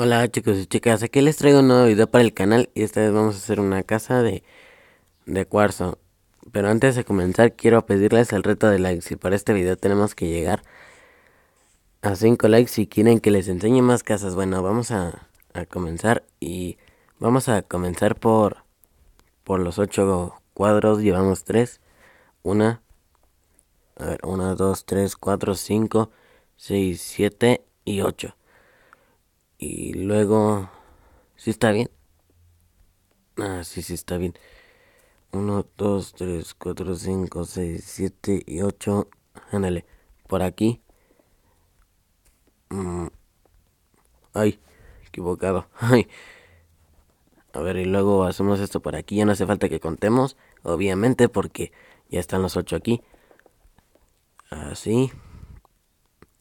Hola chicos y chicas, aquí les traigo un nuevo video para el canal y esta vez vamos a hacer una casa de, de cuarzo. Pero antes de comenzar quiero pedirles el reto de likes y para este video tenemos que llegar a 5 likes si quieren que les enseñe más casas. Bueno, vamos a, a comenzar y vamos a comenzar por, por los 8 cuadros, llevamos 3. Una, a ver, 1, 2, 3, 4, 5, 6, 7 y 8. Y luego... ¿Sí está bien? Ah, sí, sí está bien. 1, 2, 3, 4, 5, 6, 7 y 8. Ándale. Por aquí. Mm. Ay, equivocado. Ay. A ver, y luego hacemos esto por aquí. Ya no hace falta que contemos. Obviamente porque ya están los 8 aquí. Así.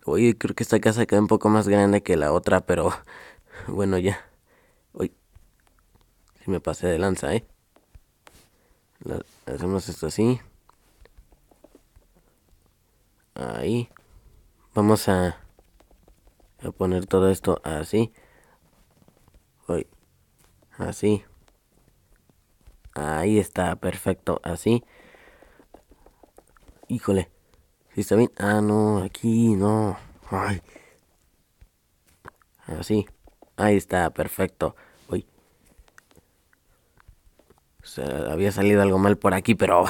Oye, creo que esta casa queda un poco más grande que la otra, pero bueno, ya. Uy, si me pasé de lanza, ¿eh? hacemos esto así. Ahí. Vamos a, a poner todo esto así. Uy, así. Ahí está, perfecto, así. Híjole. ¿Sí está bien? Ah, no, aquí no. Ay. Así. Ahí está, perfecto. Uy. O sea, había salido algo mal por aquí, pero.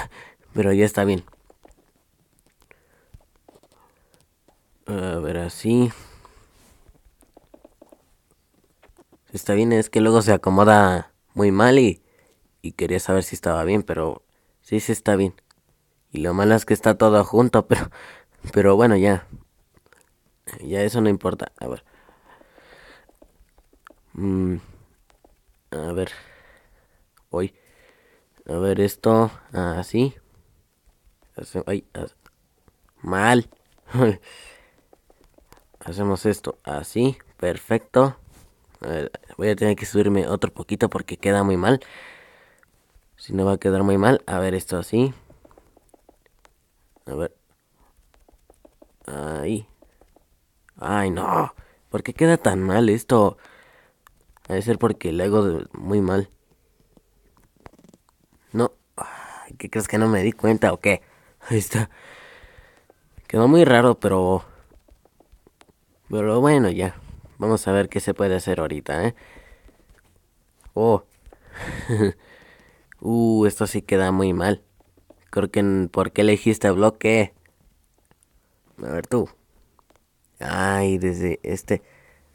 Pero ya está bien. A ver, así. Está bien, es que luego se acomoda muy mal y, y quería saber si estaba bien, pero sí, sí está bien. Y lo malo es que está todo junto, pero, pero bueno, ya. Ya eso no importa. A ver. Mm, a ver. Hoy. A ver esto. Así. Ay, mal. Hacemos esto así. Perfecto. A ver, voy a tener que subirme otro poquito porque queda muy mal. Si no va a quedar muy mal. A ver esto así. A ver. Ahí. Ay, no. ¿Por qué queda tan mal esto? Debe ser porque le hago muy mal. No. ¿Qué crees que no me di cuenta o qué? Ahí está. Quedó muy raro, pero... Pero bueno, ya. Vamos a ver qué se puede hacer ahorita, ¿eh? Oh. uh, esto sí queda muy mal. Creo que... ¿Por qué elegiste bloque? A ver tú. Ay, desde este...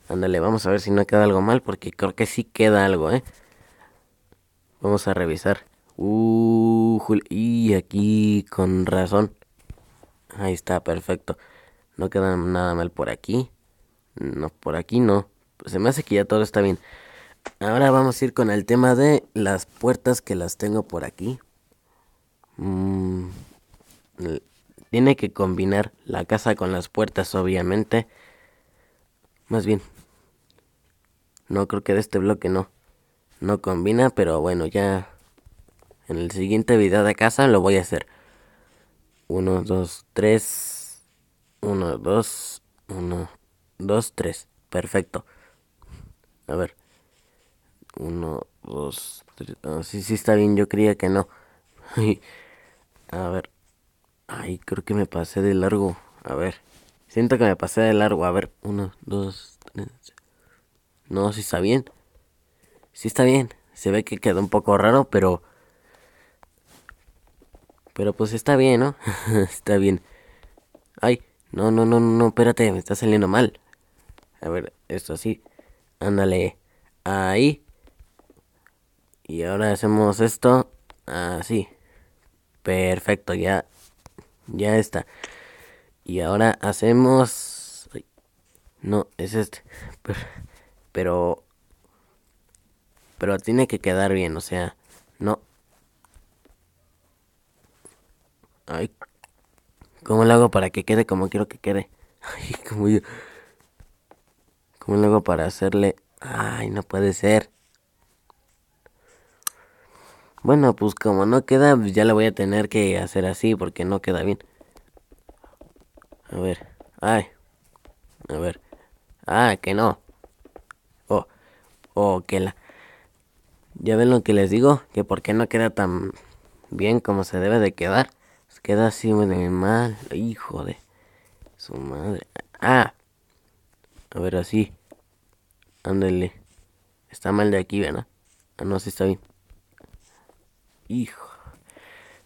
Ándale, vamos a ver si no queda algo mal, porque creo que sí queda algo, ¿eh? Vamos a revisar. Uh, y aquí con razón. Ahí está, perfecto. No queda nada mal por aquí. No, por aquí no. se me hace que ya todo está bien. Ahora vamos a ir con el tema de las puertas que las tengo por aquí. Mm, tiene que combinar la casa con las puertas, obviamente. Más bien. No creo que de este bloque no. No combina, pero bueno, ya en el siguiente video de casa lo voy a hacer. 1, 2, 3. 1, 2, 1, 2, 3. Perfecto. A ver. 1, 2, 3. sí, sí está bien, yo creía que no. A ver. Ay, creo que me pasé de largo. A ver. Siento que me pasé de largo. A ver. Uno, dos, tres. No, si está bien. Sí está bien. Se ve que quedó un poco raro, pero... Pero pues está bien, ¿no? está bien. Ay, no, no, no, no, espérate, me está saliendo mal. A ver, esto así. Ándale. Ahí. Y ahora hacemos esto así. Perfecto, ya ya está. Y ahora hacemos... No, es este. Pero... Pero tiene que quedar bien, o sea... No. Ay. ¿Cómo lo hago para que quede como quiero que quede? Ay, como yo... ¿Cómo lo hago para hacerle... Ay, no puede ser. Bueno, pues como no queda, pues ya le voy a tener que hacer así porque no queda bien. A ver. Ay. A ver. Ah, que no. Oh. O que la... Ya ven lo que les digo, que por qué no queda tan bien como se debe de quedar. queda así muy mal. Hijo de su madre. Ah. A ver, así. Ándale. Está mal de aquí, ¿verdad? Ah, no, sí está bien. Hijo.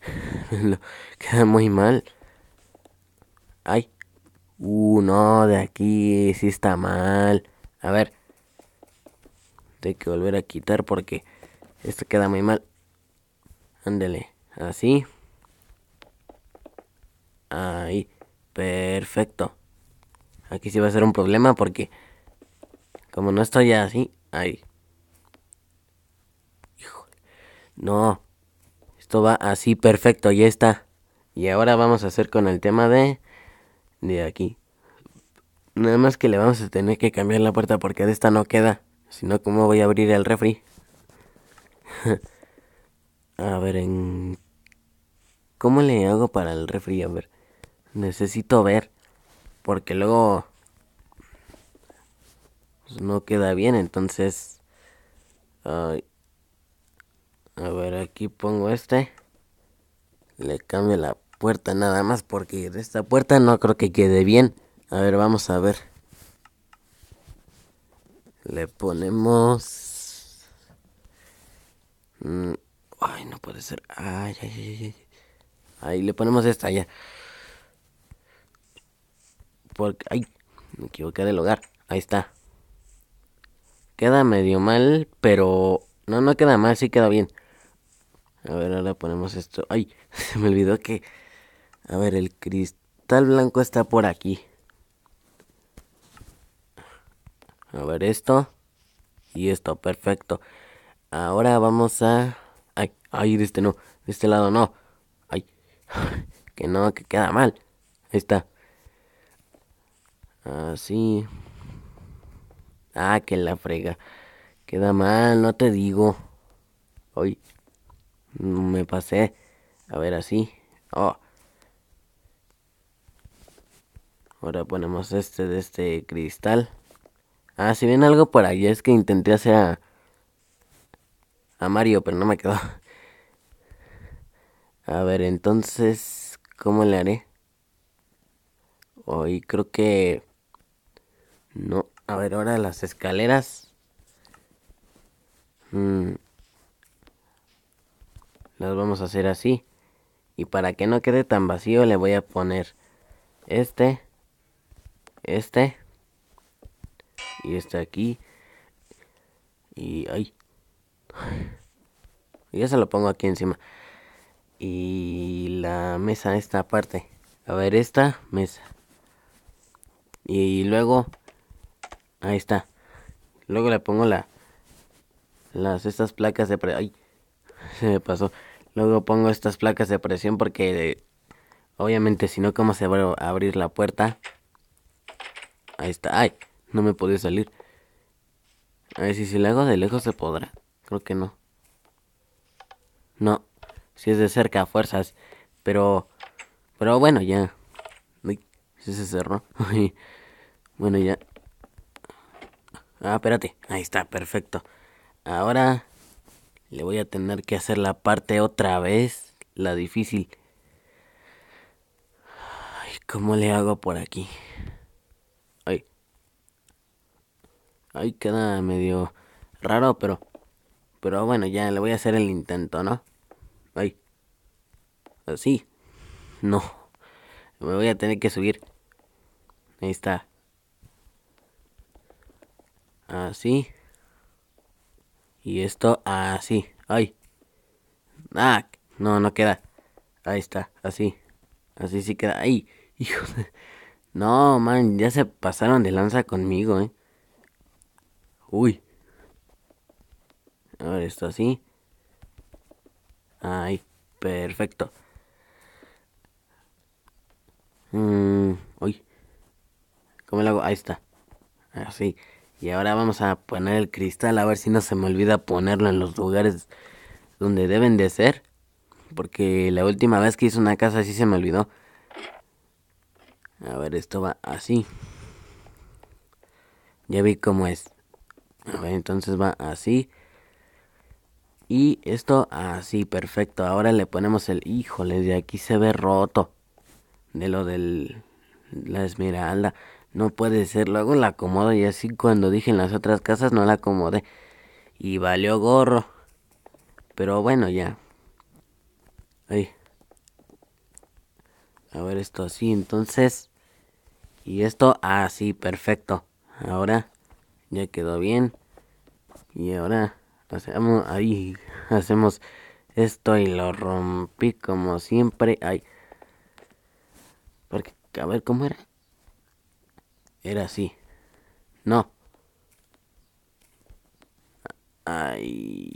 queda muy mal. Ay. Uh, no, de aquí sí está mal. A ver. Tengo que volver a quitar porque esto queda muy mal. Ándele. Así. Ahí. Perfecto. Aquí sí va a ser un problema porque como no estoy así, ahí. No. Esto va así perfecto, ya está. Y ahora vamos a hacer con el tema de de aquí. Nada más que le vamos a tener que cambiar la puerta porque de esta no queda. Si no, ¿cómo voy a abrir el refri? a ver, en... ¿Cómo le hago para el refri? A ver. Necesito ver. Porque luego... Pues, no queda bien, entonces... a ver, aquí pongo este. Le cambio la puerta nada más porque de esta puerta no creo que quede bien. A ver, vamos a ver. Le ponemos... Mm, ay, no puede ser. Ay, ay, ay, ay. Ahí le ponemos esta ya. Porque... Ay, me equivoqué del hogar. Ahí está. Queda medio mal, pero... No, no queda mal, sí queda bien. A ver, ahora ponemos esto. Ay, se me olvidó que... A ver, el cristal blanco está por aquí. A ver esto. Y esto, perfecto. Ahora vamos a... Ay, ay, de este no. De este lado no. Ay, que no, que queda mal. Ahí está. Así. Ah, que la frega. Queda mal, no te digo. Hoy me pasé. A ver, así. Oh. Ahora ponemos este de este cristal. Ah, si ven algo por ahí es que intenté hacer a, a Mario, pero no me quedó. A ver, entonces, ¿cómo le haré? Hoy creo que... No, a ver, ahora las escaleras. Mm. Las vamos a hacer así. Y para que no quede tan vacío le voy a poner este, este y este aquí. Y ay. Y ya se lo pongo aquí encima. Y la mesa esta parte. A ver, esta mesa. Y luego ahí está. Luego le pongo la las estas placas de presión. Ay, se me pasó. Luego pongo estas placas de presión porque obviamente si no cómo se va a abrir la puerta. Ahí está. Ay, no me puede salir. A ver si, si le hago de lejos se podrá. Creo que no. No. Si es de cerca fuerzas. Pero. Pero bueno, ya. Uy, si se cerró. bueno, ya. Ah, espérate. Ahí está, perfecto. Ahora le voy a tener que hacer la parte otra vez. La difícil. Ay, ¿cómo le hago por aquí? Ay. Ay, queda medio raro, pero... Pero bueno, ya le voy a hacer el intento, ¿no? Ay. Así. No. Me voy a tener que subir. Ahí está. Así. Y esto así. Ay. Ah, no, no queda. Ahí está, así. Así sí queda. Ay, hijo No, man, ya se pasaron de lanza conmigo, eh. Uy. A ver, esto así. Ahí, perfecto. Mmm, uy. ¿Cómo lo hago? Ahí está. Así. Y ahora vamos a poner el cristal a ver si no se me olvida ponerlo en los lugares donde deben de ser. Porque la última vez que hice una casa así se me olvidó. A ver, esto va así. Ya vi cómo es. A ver, entonces va así. Y esto así, perfecto. Ahora le ponemos el... Híjole, de aquí se ve roto. De lo del... La esmeralda. No puede ser. Luego la acomodo y así cuando dije en las otras casas no la acomodé. Y valió gorro. Pero bueno, ya. Ahí. A ver esto así, entonces. Y esto así, perfecto. Ahora ya quedó bien. Y ahora hacemos ahí hacemos esto y lo rompí como siempre. Ay. Porque a ver cómo era. Era así. No. Ay,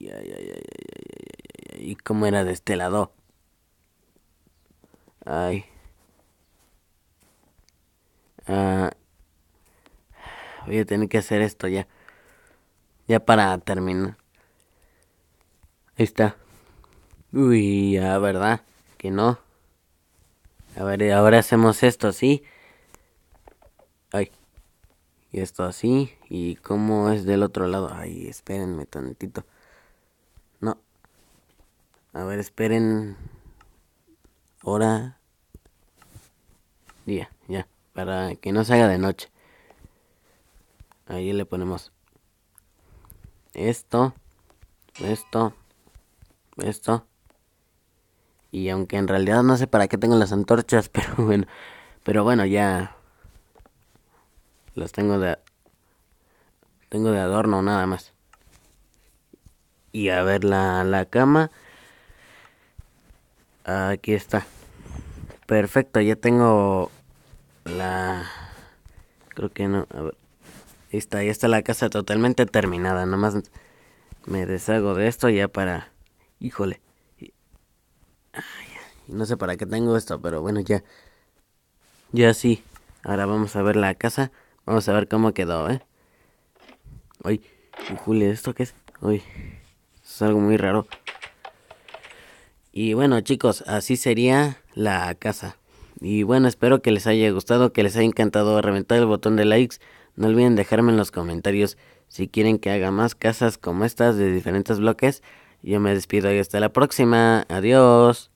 ay, ay, ay, ay, ay, ay, ¿Y cómo era de este lado? Ay. Ah, voy a tener que hacer esto ya. Ya para terminar. Ahí está. Uy, ya, ¿verdad? Que no. A ver, ahora hacemos esto así. Ay. Y esto así. ¿Y cómo es del otro lado? Ay, espérenme tantito. No. A ver, esperen. Hora. Día, ya. Para que no se haga de noche. Ahí le ponemos esto, esto, esto. Y aunque en realidad no sé para qué tengo las antorchas, pero bueno, pero bueno, ya las tengo de tengo de adorno nada más. Y a ver la, la cama. Aquí está. Perfecto, ya tengo la creo que no, a ver. Ahí está, ya está la casa totalmente terminada. Nada más me deshago de esto ya para... Híjole. no sé para qué tengo esto, pero bueno, ya. Ya sí. Ahora vamos a ver la casa. Vamos a ver cómo quedó, ¿eh? Uy, Julio, ¿esto qué es? Uy, es algo muy raro. Y bueno, chicos, así sería la casa. Y bueno, espero que les haya gustado, que les haya encantado reventar el botón de likes. No olviden dejarme en los comentarios si quieren que haga más casas como estas de diferentes bloques. Yo me despido y hasta la próxima. Adiós.